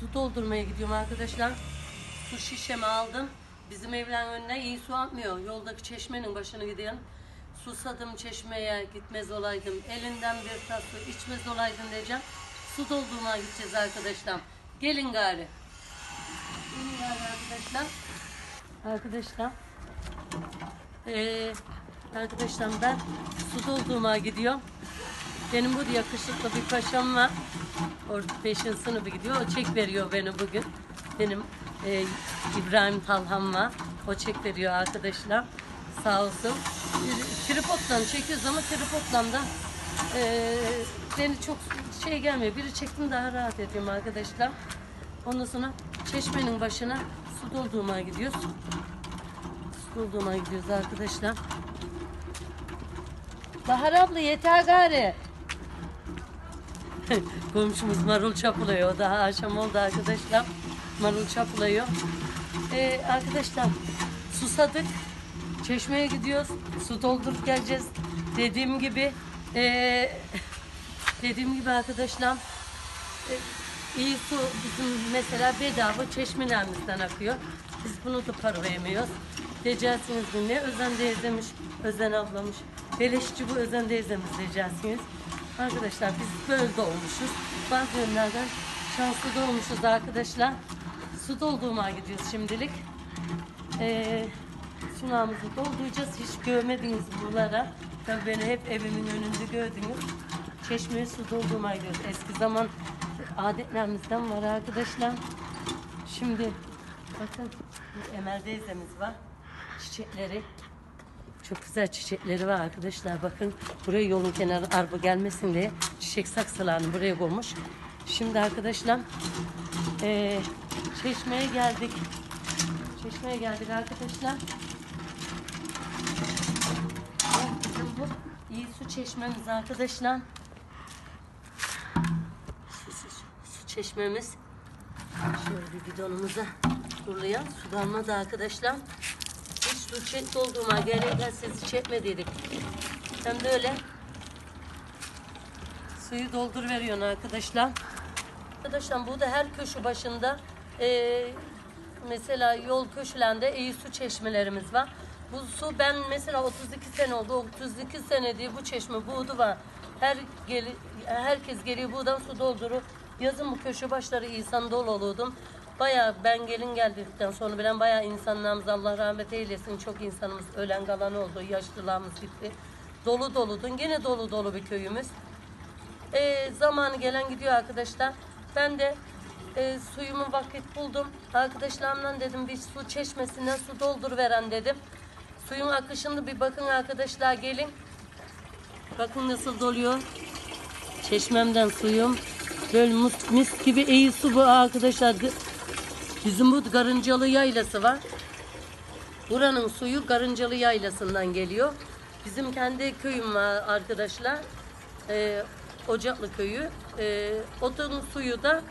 su doldurmaya gidiyorum arkadaşlar. Su şişemi aldım. Bizim evlerin önüne iyi su atmıyor. Yoldaki çeşmenin başına gidiyorum. Susadım çeşmeye gitmez olaydım. Elinden bir tas su içmez olaydım diyeceğim. Su doldurmaya gideceğiz arkadaşlar. Gelin gari. Gelin gari arkadaşlar. Arkadaşlar. Ee, arkadaşlar ben su doldurmaya gidiyorum. Benim burada yakışıklı bir paşam var. Orada 5. sınıfı gidiyor. O çek veriyor beni bugün. Benim e, İbrahim Talham var. O çek veriyor arkadaşlar. Sağ olsun. Tripodla çekiyoruz ama tripodla da e, beni çok şey gelmiyor. Biri çektim daha rahat ediyorum arkadaşlar. Ondan sonra çeşmenin başına su doldurmaya gidiyoruz. Su doldurmaya gidiyoruz arkadaşlar. Bahar abla yeter gari. Komşumuz marul çapılıyor. Daha akşam oldu arkadaşlar. Marul çapılıyor. Ee, arkadaşlar susadık. Çeşmeye gidiyoruz. Su doldurup geleceğiz. Dediğim gibi ee, dediğim gibi arkadaşlar e, iyi su bizim mesela bedava çeşmelerimizden akıyor. Biz bunu da para vermiyoruz. Diyeceksiniz bu ne? Özen teyzemiş, Özen ablamış. Beleşçi bu Özen teyzemiz diyeceksiniz. Arkadaşlar biz böyle doğmuşuz. Bazı yönlerden şanslı doğmuşuz arkadaşlar. Su doldurmaya gidiyoruz şimdilik. Ee, sunağımızı dolduracağız. Hiç görmediniz buralara. Tabii beni hep evimin önünde gördünüz. Çeşmeye su doldurmaya gidiyoruz. Eski zaman adetlerimizden var arkadaşlar. Şimdi bakın Emel teyzemiz var. Çiçekleri çok güzel çiçekleri var arkadaşlar. Bakın buraya yolun kenarı araba gelmesin diye çiçek saksılarını buraya koymuş. Şimdi arkadaşlar eee, çeşmeye geldik. Çeşmeye geldik arkadaşlar. Bizim bu iyi su çeşmemiz arkadaşlar. Su, su, su çeşmemiz. Şöyle bir bidonumuza kurulayan su damladı arkadaşlar. Çek doldurma gereken sizi çekmediydik. Hem de öyle suyu doldur veriyorsun arkadaşlar. Arkadaşlar burada her köşe başında eee, mesela yol köşelerinde iyi su çeşmelerimiz var. Bu su ben mesela 32 sene oldu. 32 senedir bu çeşme buğdu var. Her geli, herkes geliyor buradan su doldurur. Yazın bu köşe başları insan dolu olurdum. Baya ben gelin geldikten sonra bilen baya insanlarımız Allah rahmet eylesin. Çok insanımız ölen kalan oldu. Yaşlılarımız gitti. Dolu doludun. Gene dolu dolu bir köyümüz. E, zamanı gelen gidiyor arkadaşlar. Ben de e, suyumu vakit buldum. Arkadaşlarımla dedim bir su çeşmesinden su doldur veren dedim. Suyun akışını bir bakın arkadaşlar gelin. Bakın nasıl doluyor. Çeşmemden suyum. Böyle mis, mis gibi iyi su bu arkadaşlar. Bu Garıncalı Yaylası var. Buranın suyu Garıncalı Yaylası'ndan geliyor. Bizim kendi köyüm var arkadaşlar. Ee, Ocaklı köyü. Ee, otanın suyu da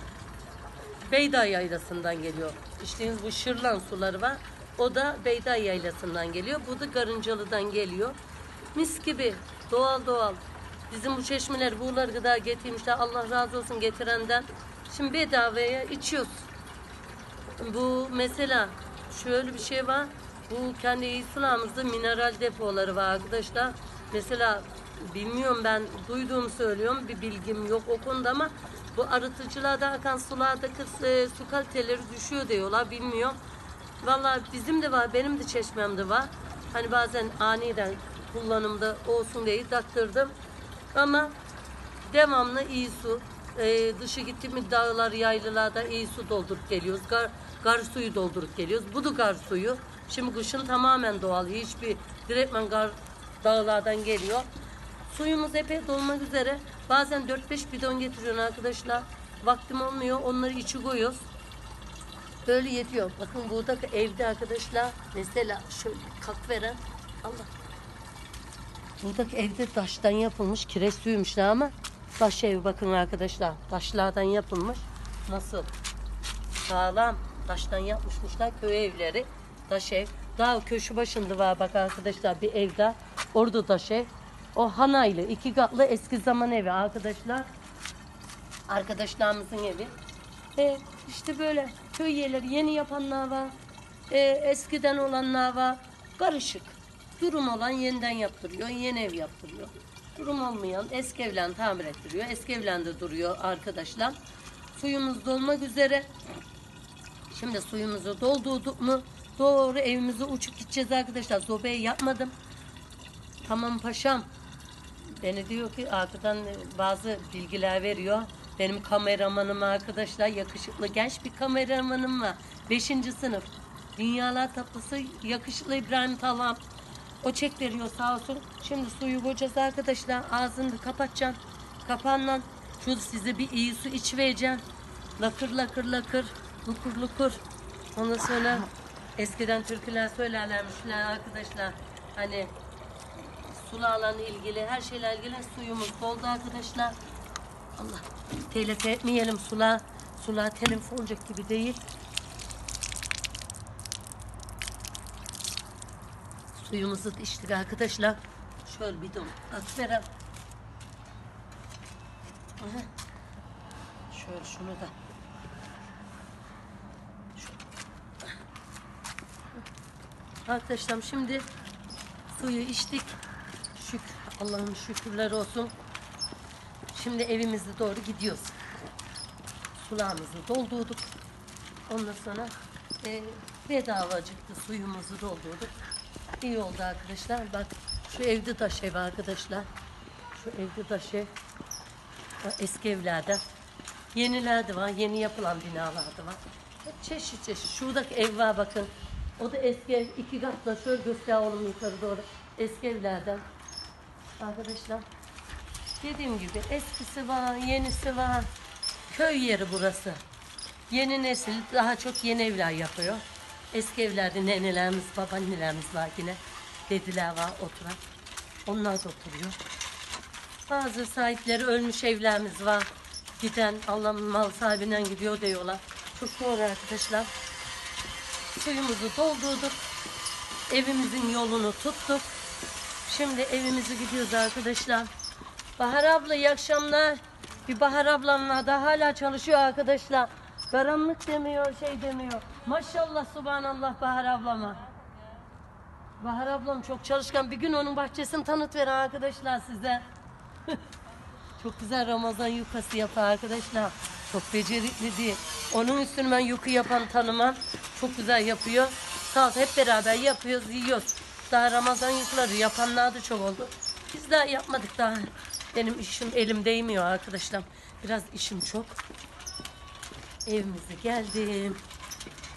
Beyda Yaylası'ndan geliyor. İçtiğiniz bu şırlan suları var. O da Beyda Yaylası'ndan geliyor. Bu da Garıncalı'dan geliyor. Mis gibi doğal doğal. Bizim bu çeşmeler buğular gıda getirmişler. Allah razı olsun getirenden. Şimdi bedavaya içiyoruz. Bu mesela şöyle bir şey var. Bu kendi İslam'ımızda mineral depoları var arkadaşlar. Mesela bilmiyorum ben duyduğumu söylüyorum. Bir bilgim yok o konuda ama bu arıtıcılarda akan sularda kız, e, su kaliteleri düşüyor diyorlar. Bilmiyorum. Vallahi bizim de var, benim de çeşmemde var. Hani bazen aniden kullanımda olsun diye taktırdım. Ama devamlı iyi su. Ee, dışı gittiğimiz dağlar, yaylılarda iyi su doldurup geliyoruz. Gar, gar suyu doldurup geliyoruz. Bu da gar suyu. Şimdi kışın tamamen doğal. Hiçbir direktmen gar dağlardan geliyor. Suyumuz epey dolmak üzere. Bazen 4-5 bidon getiriyorsun arkadaşlar. Vaktim olmuyor. Onları içi koyuyoruz. Böyle yetiyor. Bakın burada evde arkadaşlar mesela şöyle kalk veren Allah Buradaki evde taştan yapılmış kireç suymuş ama taş ev bakın arkadaşlar. Taşlardan yapılmış. Nasıl? Sağlam. Taştan yapmışmışlar köy evleri. Taş ev. Daha köşe başında var bak arkadaşlar bir evde. Orada taş ev. O hanaylı iki katlı eski zaman evi arkadaşlar. Arkadaşlarımızın evi. E, işte böyle köy yerleri yeni yapanlar var. E, eskiden olanlar var. Karışık. Durum olan yeniden yaptırıyor. Yeni ev yaptırıyor. Durum olmayan eski evlen tamir ettiriyor. Eski evlende duruyor arkadaşlar. Suyumuz dolmak üzere. Şimdi suyumuzu doldurduk mu doğru evimize uçup gideceğiz arkadaşlar. Sobeyi yapmadım. Tamam paşam. Beni diyor ki arkadan bazı bilgiler veriyor. Benim kameramanım arkadaşlar yakışıklı genç bir kameramanım var. Beşinci sınıf. Dünyalar tatlısı yakışıklı İbrahim Talam. O çek veriyor sağ olsun. Şimdi suyu koyacağız arkadaşlar. Ağzını da kapatacaksın. Kapağından şu size bir iyi su iç vereceğim. Lakır lakır lakır. Lukur lukur. Ondan sonra eskiden türküler söylerlermişler arkadaşlar. Hani sularla ilgili, her şeyle ilgili suyumuz doldu arkadaşlar. Allah telef etmeyelim sula. Sula telef olacak gibi değil. Suyumuzu içtik arkadaşlar. Şöyle bir don atıverem. Şöyle şunu da. Arkadaşlar şimdi suyu içtik. Şükür. Allah'ım şükürler olsun. Şimdi evimize doğru gidiyoruz. Sularımızı doldurduk. Ondan sonra e, bedavacıktı suyumuzu doldurduk. İyi oldu arkadaşlar. Bak şu evde taş ev arkadaşlar. Şu evde taş ev. Eski evlerden. Yeniler de var. Yeni yapılan binalar da var. Çeşit çeşit. Şuradaki ev var bakın. O da eski ev. iki katla şöyle göster oğlum yukarı doğru. Eski evlerden. Arkadaşlar. Dediğim gibi eskisi var, yenisi var. Köy yeri burası. Yeni nesil daha çok yeni evler yapıyor. Eski evlerde nenelerimiz, babaannelerimiz var yine. Dediler var oturan. Onlar da oturuyor. Bazı sahipleri ölmüş evlerimiz var. Giden Allah'ın mal sahibinden gidiyor diyorlar. Çok doğru arkadaşlar. Suyumuzu doldurduk. Evimizin yolunu tuttuk. Şimdi evimize gidiyoruz arkadaşlar. Bahar abla iyi akşamlar. Bir Bahar ablam var da hala çalışıyor arkadaşlar. Karanlık demiyor, şey demiyor. Maşallah, subhanallah Bahar ablama. Bahar ablam çok çalışkan. Bir gün onun bahçesini tanıtıverin arkadaşlar size. çok güzel Ramazan yukası yapar arkadaşlar. Çok becerikli değil. Onun üstüne ben yuku yapan tanımam. Çok güzel yapıyor. Sağ ol, hep beraber yapıyoruz, yiyoruz. Daha Ramazan yukaları yapanlar da çok oldu. Biz daha yapmadık daha. Benim işim elim değmiyor arkadaşlar. Biraz işim çok. Evimize geldim.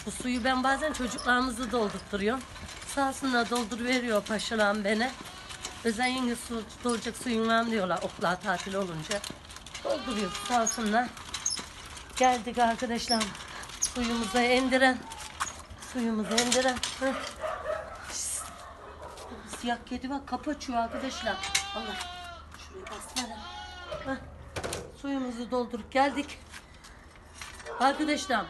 Bu suyu ben bazen çocuklarımızı doldurtuyorum. Sağ olsunlar doldur veriyor paşalarım beni. Özel yenge su dolacak suyun var diyorlar oklar tatil olunca. Dolduruyor sağ olsunlar. Geldik arkadaşlar. Suyumuzu indiren. Suyumuzu indiren. Heh. Siyah kedi bak kapı açıyor arkadaşlar. Allah. Şuraya baslara. Heh. Suyumuzu doldurup geldik. Arkadaşlar,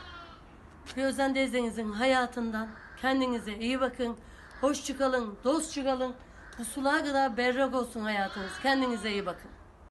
Gözden teyzenizin hayatından kendinize iyi bakın. Hoş çıkalın, dost çıkalın. Bu sulağa kadar berrak olsun hayatınız. Kendinize iyi bakın.